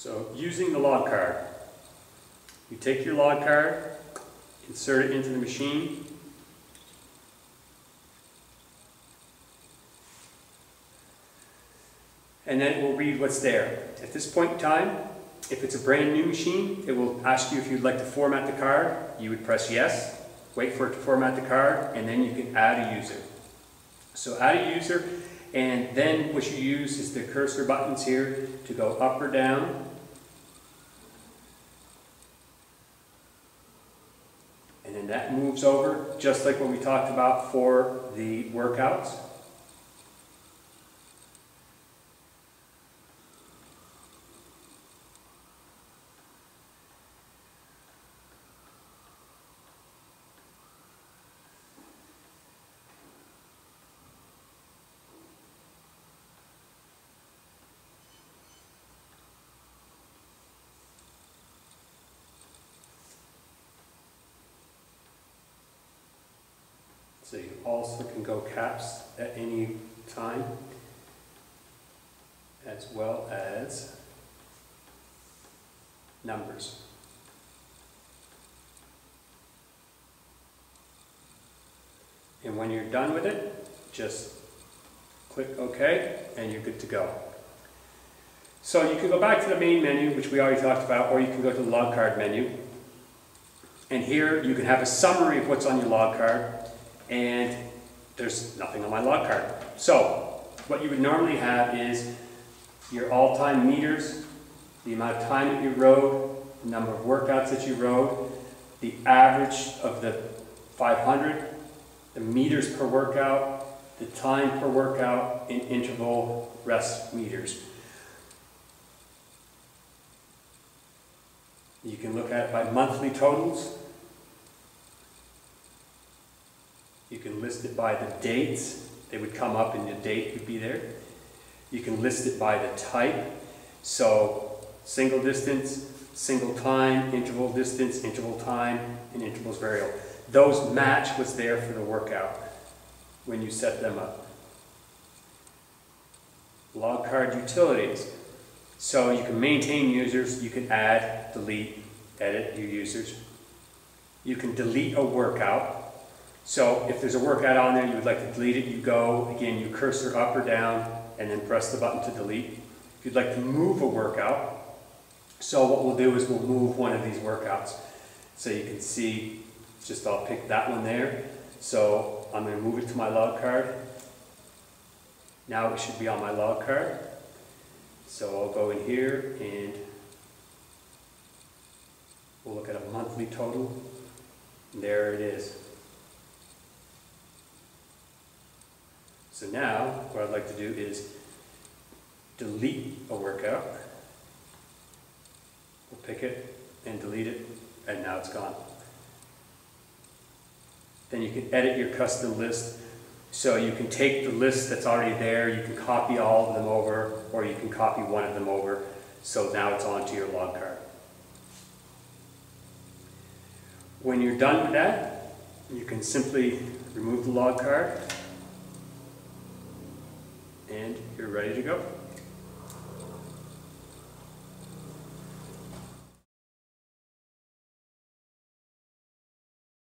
So using the log card, you take your log card, insert it into the machine, and then it will read what's there. At this point in time, if it's a brand new machine, it will ask you if you'd like to format the card. You would press yes, wait for it to format the card, and then you can add a user. So add a user, and then what you use is the cursor buttons here to go up or down. And then that moves over, just like what we talked about for the workouts. So you also can go caps at any time, as well as numbers. And when you're done with it, just click OK, and you're good to go. So you can go back to the main menu, which we already talked about, or you can go to the log card menu. And here you can have a summary of what's on your log card and there's nothing on my log card. So what you would normally have is your all-time meters, the amount of time that you rowed, the number of workouts that you rowed, the average of the 500, the meters per workout, the time per workout, and interval rest meters. You can look at it by monthly totals, You can list it by the dates. They would come up and the date would be there. You can list it by the type. So single distance, single time, interval distance, interval time, and intervals variable. Those match what's there for the workout when you set them up. Log card utilities. So you can maintain users, you can add, delete, edit your users. You can delete a workout so if there's a workout on there, you would like to delete it, you go, again, you cursor up or down, and then press the button to delete. If you'd like to move a workout, so what we'll do is we'll move one of these workouts. So you can see, just I'll pick that one there. So I'm going to move it to my log card. Now it should be on my log card. So I'll go in here and we'll look at a monthly total. And there it is. So now, what I'd like to do is delete a workout. We'll pick it and delete it, and now it's gone. Then you can edit your custom list. So you can take the list that's already there, you can copy all of them over, or you can copy one of them over. So now it's onto your log card. When you're done with that, you can simply remove the log card and you're ready to go.